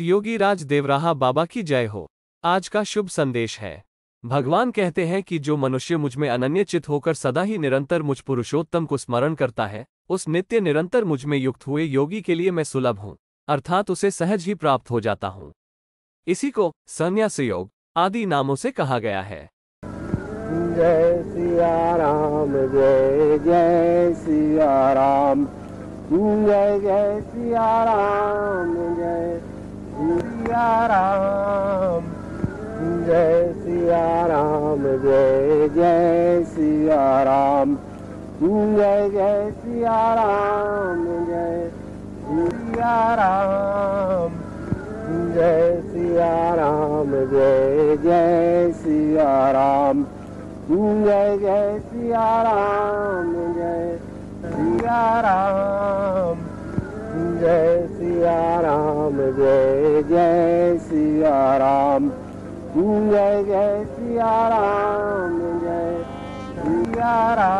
योगी राज देवराहा बाबा की जय हो। आज का शुभ संदेश है। भगवान कहते हैं कि जो मनुष्य मुझमें अनन्य चित होकर सदा ही निरंतर मुझ पुरुषोत्तम को स्मरण करता है, उस नित्य निरंतर मुझमें युक्त हुए योगी के लिए मैं सुलभ हूँ, अर्थात उसे सहज ही प्राप्त हो जाता हूँ। इसी को संन्यास योग, आदि नामों से कहा गया है। जय सिया राम, जय जय सिया राम। जय जय सिया राम, जय। सिया राम जय सिया राम जय जय सिया राम जय जय सिया राम जय सिया राम जय सिया राम जय जय सिया राम जय जय सिया राम जय सिया राम जय जय सिया राम जय जय सिया राम जय सिया राम